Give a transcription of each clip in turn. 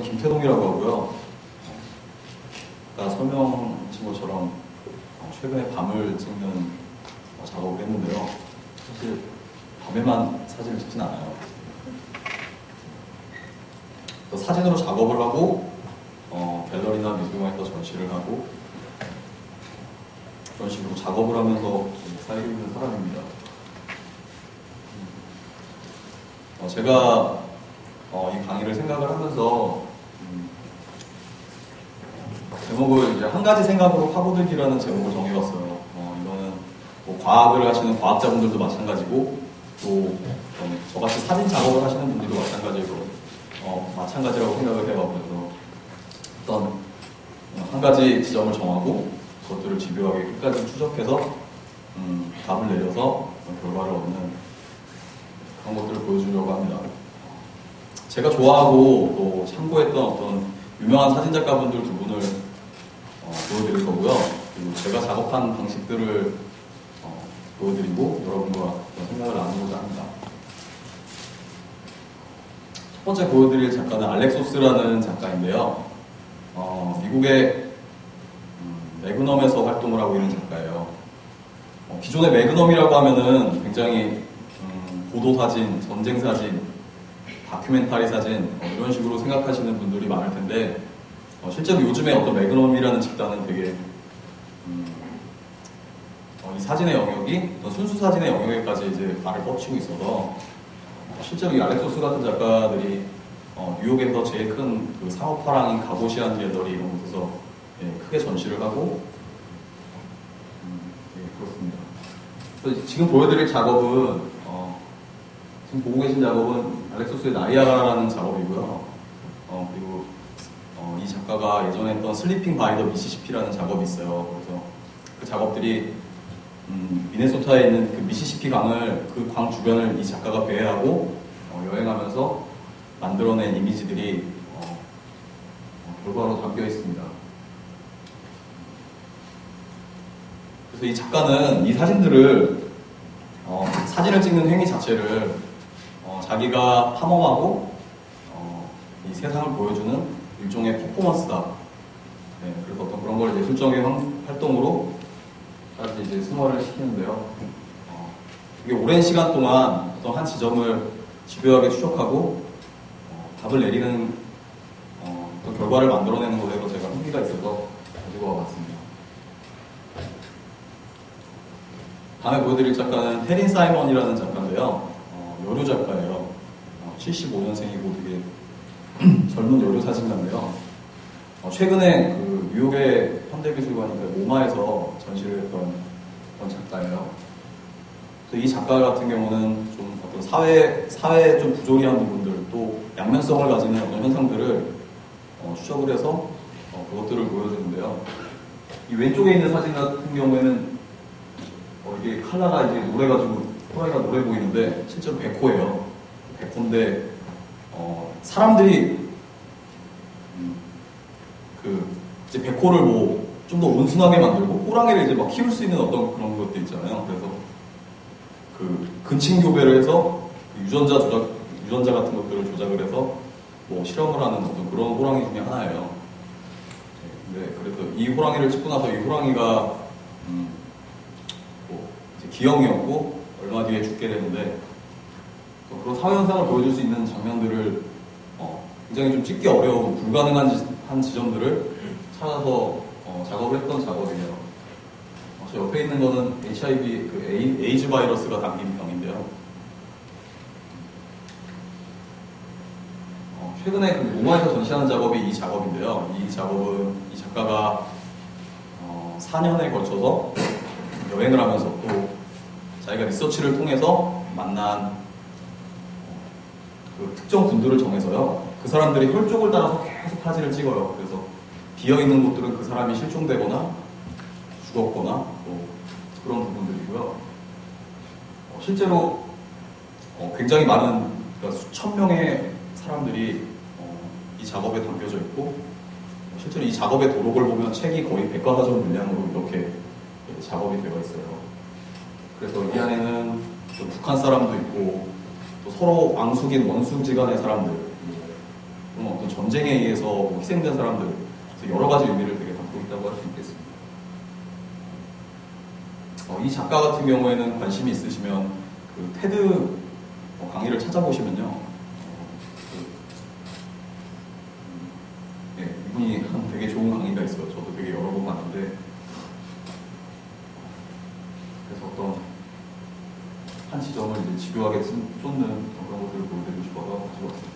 저는 김태동이라고 하고요. 아까 설명하신 것처럼 어, 최근에 밤을 찍는 어, 작업을 했는데요. 사실 밤에만 사진을 찍진 않아요. 또 사진으로 작업을 하고 어, 갤러리나 미술관에서 전시를 하고 그런 식으로 작업을 하면서 살고 있는 사람입니다. 어, 제가 어, 이 강의를 생각을 하면서 음, 제목을 이제 한 가지 생각으로 파고들기라는 제목을 정해봤어요. 어, 이거는 뭐 과학을 하시는 과학자분들도 마찬가지고 또 음, 저같이 사진 작업을 하시는 분들도 마찬가지고 어, 마찬가지라고 생각을 해봤고요. 어떤 한 가지 지점을 정하고 그것들을 집요하게 끝까지 추적해서 음, 답을 내려서 결과를 얻는 그런 것들을 보여주려고 합니다. 제가 좋아하고 또 참고했던 어떤 유명한 사진작가분들 두 분을 어, 보여드릴 거고요. 그리고 제가 작업한 방식들을 어, 보여드리고 여러분과 생각을 나누고자 합니다. 첫 번째 보여드릴 작가는 알렉소스라는 작가인데요. 어, 미국의 음, 매그넘에서 활동을 하고 있는 작가예요. 어, 기존의 매그넘이라고 하면은 굉장히 음, 보도사진, 전쟁사진, 다큐멘터리 사진 어, 이런 식으로 생각하시는 분들이 많을 텐데 어, 실제로 요즘에 어떤 매그넘이라는 집단은 되게 음, 어, 이 사진의 영역이 순수 사진의 영역에까지 이제 발을 뻗치고 있어서 실제로 이 알렉소스 같은 작가들이 어, 뉴욕에서 제일 큰 그 상업 화랑인 가보시안 갤러리 이런 곳에서 예, 크게 전시를 하고 음, 예, 그렇습니다. 지금 보여드릴 작업은 어, 지금 보고 계신 작업은 알렉 소스의 나이아가라라는 작업이고요. 어, 그리고 어, 이 작가가 예전에 했던 Sleeping by the Mississippi라는 작업이 있어요. 그래서 그 작업들이 음, 미네소타에 있는 그 미시시피 강을 그 강 주변을 이 작가가 배회하고 어, 여행하면서 만들어낸 이미지들이 어, 어, 결과로 담겨 있습니다. 그래서 이 작가는 이 사진들을 어, 사진을 찍는 행위 자체를 어, 자기가 탐험하고 이 세상을 보여주는 일종의 퍼포먼스다. 네, 그래서 어떤 그런 걸 예술적인 활동으로 까지 이제 승화를 시키는데요. 어, 이게 오랜 시간 동안 어떤 한 지점을 집요하게 추적하고 어, 답을 내리는 어, 떤 결과를 만들어내는 것에서 제가 흥미가 있어서 가지고 와봤습니다. 다음에 보여드릴 작가는 테린 사이먼이라는 작가인데요. 어, 여류 작가예요. 75년생이고 어, 되게 젊은 여류 사진가인데요. 어, 최근에 그 뉴욕의 현대미술관이니까 모마에서 전시를 했던 그런 작가예요. 이 작가 같은 경우는 좀 어떤 사회, 사회에 좀 부조리한 부분들, 또 양면성을 가지는 어떤 현상들을 어, 추적을 해서 어, 그것들을 보여주는데요. 이 왼쪽에 있는 사진 같은 경우에는 어, 이게 칼라가 이제 노래가지고 호랑이가 노래 보이는데 실제로 백호예요. 백호인데 어, 사람들이 음, 그 이제 백호를 뭐 좀 더 온순하게 만들고 호랑이를 이제 막 키울 수 있는 어떤 그런 것도 있잖아요. 그래서 그 근친 교배를 해서 그 유전자 조작 유전자 같은 것들을 조작을 해서 뭐 실험을 하는 어떤 그런 호랑이 중에 하나예요. 네, 그래서 이 호랑이를 찍고 나서 이 호랑이가 음, 뭐 기형이었고 얼마 뒤에 죽게 되는데 그런 사회 현상을 보여줄 수 있는 장면들을 어, 굉장히 좀 찍기 어려운 불가능한 지, 한 지점들을 찾아서 어, 작업을 했던 작업이에요. 어, 저 옆에 있는 거는 HIV, 그 에이, 즈 바이러스가 담긴 병인데요. 어, 최근에 그 모마에서 전시하는 작업이 이 작업인데요. 이 작업은 이 작가가 4년에 어, 걸쳐서 여행을 하면서 또 자기가 리서치를 통해서 만난 그 특정 분들을 정해서요. 그 사람들이 혈족을 따라서 계속 사진을 찍어요. 그래서 비어 있는 곳들은 그 사람이 실종되거나 죽었거나 뭐 그런 부분들이고요. 어, 실제로 어, 굉장히 많은 그러니까 수천 명의 사람들이 어, 이 작업에 담겨져 있고 실제로 이 작업의 도록을 보면 책이 거의 백과사전 분량으로 이렇게 작업이 되어 있어요. 그래서 이 안에는 북한 사람도 있고 또 서로 앙숙인 원수지간의 사람들 또는 어떤 전쟁에 의해서 뭐 희생된 사람들 여러 가지 의미를 되게 담고 있다고 할 수 있겠습니다. 어, 이 작가 같은 경우에는 관심이 있으시면 그 테드 어, 강의를 찾아보시면요. 어, 그, 음, 예, 이분이 한 되게 좋은 강의가 있어요. 저도 되게 여러 번 봤는데 그래서 어떤 한 지점을 이제 집요하게 쏟는 그런 것들을 보여드리고 싶어서 가지고 왔습니다.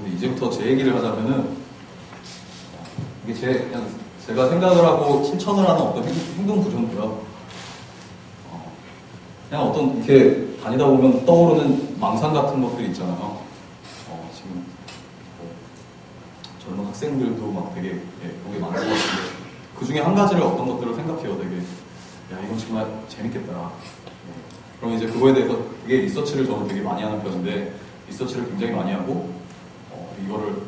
어, 근데 이제부터 제 얘기를 하자면은 어, 이게 제 그냥 제가 생각을 하고 실천을 하는 어떤 행- 행동 구조인데요. 어, 그냥 어떤 이렇게 다니다 보면 떠오르는 망상 같은 것들이 있잖아요. 어, 지금 뭐 젊은 학생들도 막 되게 예, 그런 게 많은 것 같은데 그 중에 한 가지를 어떤 것들을 생각해요. 되게 야 이건 정말 재밌겠다. 예. 그럼 이제 그거에 대해서 그게 리서치를 저는 되게 많이 하는 편인데 리서치를 굉장히 많이 하고 어, 이거를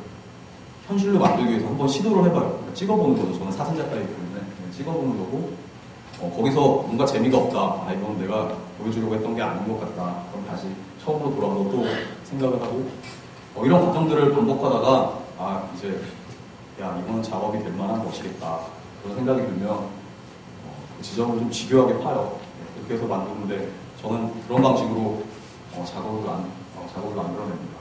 현실로 만들기 위해서 한번 시도를 해봐요. 그러니까 찍어보는 거죠. 저는 사진 작가이기 때문에 찍어보는 거고 어, 거기서 뭔가 재미가 없다. 아 이건 내가 보여주려고 했던 게 아닌 것 같다. 그럼 다시 처음으로 돌아가서 또 생각을 하고 어, 이런 과정들을 반복하다가 아 이제 야 이거는 작업이 될 만한 것이겠다. 그런 생각이 들면 어, 그 지점을 좀 집요하게 파요. 네, 그렇게 해서 만드는데 저는 그런 방식으로 어, 작업을 안, 어, 작업을 만들어냅니다.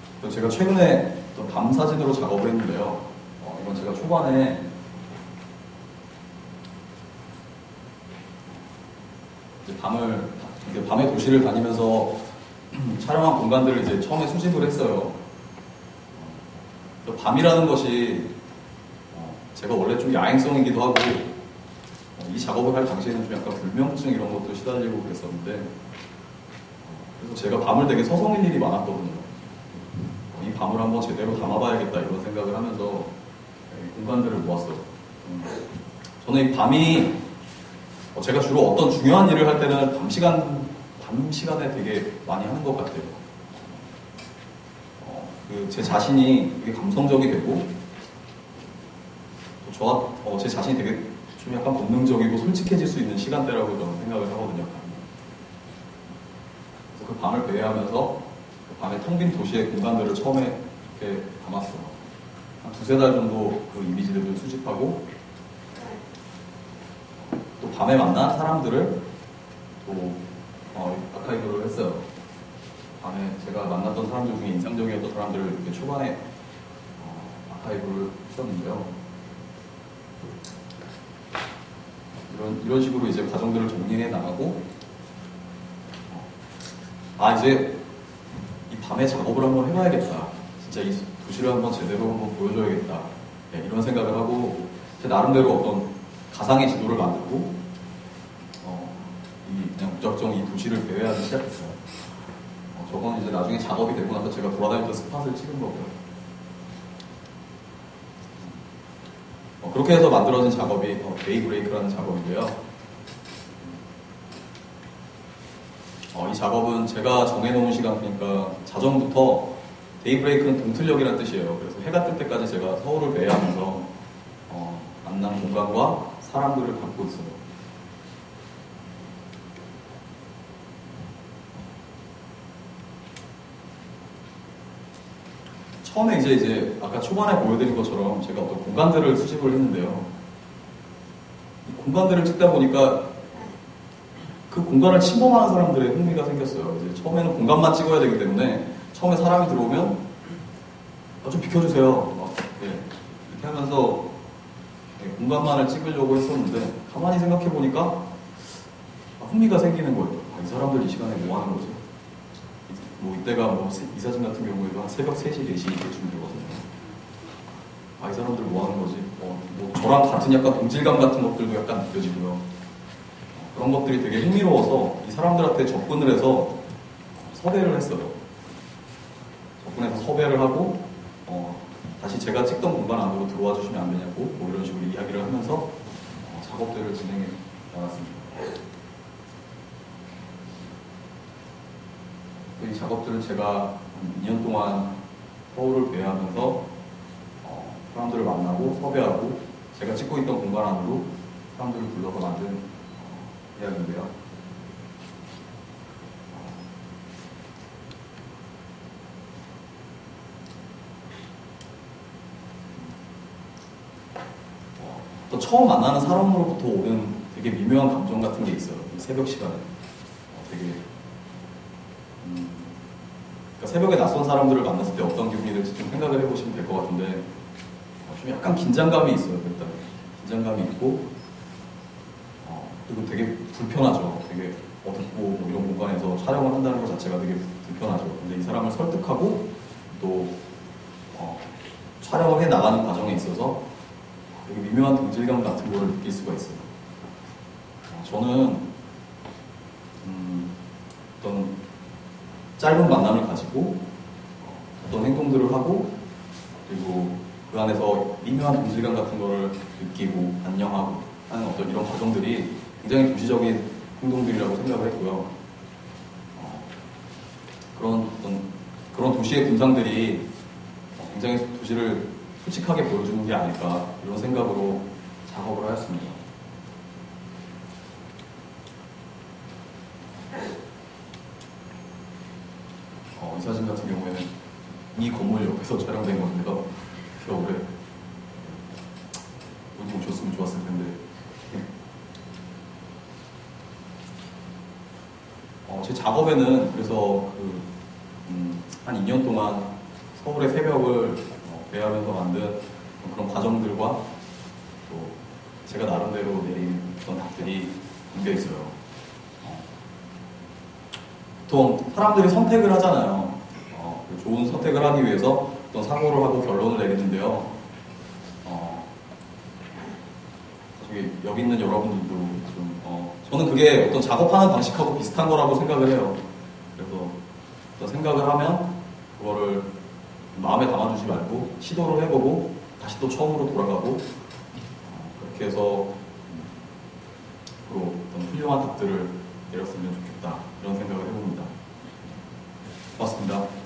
그래서 제가 최근에 밤 사진으로 작업을 했는데요. 어, 이건 제가 초반에 밤을 밤에 도시를 다니면서 촬영한 공간들을 이제 처음에 수집을 했어요. 그래서 밤이라는 것이 어, 제가 원래 좀 야행성이기도 하고 어, 이 작업을 할 당시에는 좀 약간 불면증 이런 것도 시달리고 그랬었는데 어, 그래서 제가 밤을 되게 서성일 일이 많았거든요. 밤을 한번 제대로 담아봐야겠다 이런 생각을 하면서 이 공간들을 모았어요. 음, 저는 이 밤이 어, 제가 주로 어떤 중요한 일을 할 때는 밤 시간 밤 시간에 되게 많이 하는 것 같아요. 어, 그 제 자신이 되게 감성적이 되고 또 저와 어, 제 자신이 되게 좀 약간 본능적이고 솔직해질 수 있는 시간대라고 저는 생각을 하거든요. 그래서 그 밤을 배회하면서 그 밤의 텅빈 도시의 공간들을 처음에 이렇게 담았어요. 한 두세 달 정도 그 이미지들을 수집하고 또 밤에 만난 사람들을 또 어, 아카이브를 했어요. 밤에 제가 만났던 사람들 중에 인상적이었던 사람들을 이렇게 초반에 어, 아카이브를 했었는데요. 이런, 이런 식으로 이제 과정들을 정리해 나가고 어, 아 이제 이 밤에 작업을 한번 해봐야겠다. 진짜 이 도시를 한번 제대로 한번 보여줘야겠다. 네, 이런 생각을 하고 제 나름대로 어떤 가상의 지도를 만들고 어, 이 그냥 무작정 이 도시를 배회하기 시작했어요. 어, 저건 이제 나중에 작업이 되고 나서 제가 돌아다니면서 spot을 찍은 거고요. 어, 그렇게 해서 만들어진 작업이 어, Day Break라는 작업인데요. 어, 이 작업은 제가 정해놓은 시간 그러니까 자정부터 Daybreak는 동틀녘이라는 뜻이에요. 그래서 해가 뜰 때까지 제가 서울을 배회하면서 어, 만난 공간과 사람들을 담고 있어요. 처음에 이제 이제 아까 초반에 보여드린 것처럼 제가 어떤 공간들을 수집을 했는데요. 이 공간들을 찍다 보니까 그 공간을 침범하는 사람들에 흥미가 생겼어요. 이제 처음에는 공간만 찍어야 되기 때문에 처음에 사람이 들어오면 아, 좀 비켜주세요. 막, 예, 이렇게 하면서 예, 공간만을 찍으려고 했었는데 가만히 생각해 보니까 아, 흥미가 생기는 거예요. 아, 이 사람들 이 시간에 뭐 하는 거지? 뭐 이때가 뭐 이 사진 같은 경우에도 한 새벽 3시, 4시 이때쯤 되거든요. 아, 이 사람들 뭐 하는 거지? 어, 뭐 저랑 같은 약간 동질감 같은 것들도 약간 느껴지고요. 어, 그런 것들이 되게 흥미로워서 이 사람들한테 접근을 해서 섭외를 했어요. 접근해서 섭외를 하고 어, 다시 제가 찍던 공간 안으로 들어와 주시면 안 되냐고 뭐 이런 식으로 이야기를 하면서 어, 작업들을 진행해 나갔습니다. 이 작업들은 제가 한 2년 동안 서울을 배회하면서 어, 사람들을 만나고 섭외하고 제가 찍고 있던 공간 안으로 사람들을 불러서 만든 어, 이야기인데요. 어, 또 처음 만나는 사람으로부터 오는 되게 미묘한 감정 같은 게 있어요. 새벽 시간에 어, 되게 음, 그러니까 새벽에 낯선 사람들을 만났을 때 어떤 기분이 들지 좀 생각을 해보시면 될 것 같은데 어, 좀 약간 긴장감이 있어요. 일단 긴장감이 있고 그리고 되게 불편하죠. 되게 어둡고 뭐 이런 공간에서 촬영을 한다는 것 자체가 되게 불편하죠. 근데 이 사람을 설득하고 또 어, 촬영을 해 나가는 과정에 있어서 되게 미묘한 동질감 같은 걸 느낄 수가 있어요. 어, 저는 음, 어떤 짧은 만남을 가지고 어, 어떤 행동들을 하고 그리고 그 안에서 미묘한 동질감 같은 거를 느끼고 안녕하고 하는 어떤 이런 과정들이 굉장히 도시적인 행동들이라고 생각을 했고요. 어, 그런 어떤 그런 도시의 군상들이 어, 굉장히 도시를 솔직하게 보여주는 게 아닐까 이런 생각으로 작업을 하였습니다. 어, 이 사진 같은 경우에는 이 건물 옆에서 촬영된 건데요. 겨울에 여기 오셨으면 좋았을 텐데. 어, 제 작업에는 그래서 그, 음, 한 2년 동안 서울의 새벽을 어, 배하면서 만든 그런 과정들과 또 제가 나름대로 내린 어떤 답들이 담겨 있어요. 어, 보통 사람들이 선택을 하잖아요. 어, 그 좋은 선택을 하기 위해서 어떤 사고를 하고 결론을 내리는데요. 어, 저기 여기 있는 여러분들도 좀 어, 저는 그게 어떤 작업하는 방식하고 비슷한 거라고 생각을 해요. 그래서 어떤 생각을 하면 그거를 마음에 담아두지 말고 시도를 해보고 다시 또 처음으로 돌아가고 어, 그렇게 해서 음, 앞으로 어떤 훌륭한 답들을 내렸으면 좋겠다 이런 생각을 해봅니다. 고맙습니다.